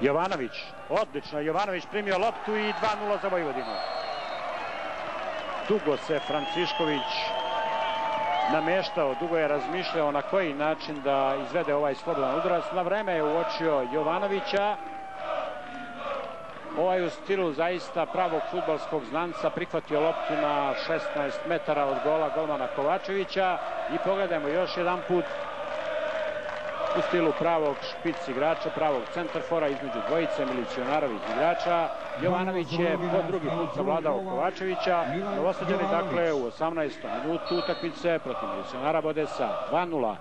Jovanović, odlično, Jovanović primio loptu i 2-0 za Vojvodinu. Dugo se Francišković nameštao, dugo je razmišljao na koji način da izvede ovaj slobodan udarac. Na vreme je uočio Jovanovića. Ovaj u stilu zaista pravog futbalskog znanca prihvatio loptu na 16 metara od gola golmana Kovačevića i pogledajmo još jedan put u stilu pravog špic igrača, pravog centarfora između dvojice milicionarovih igrača. Jovanović je po drugi put savladao Kovačevića. Novosađani dakle u 18. minutu utakmice protiv milicionara vode sa 2-0.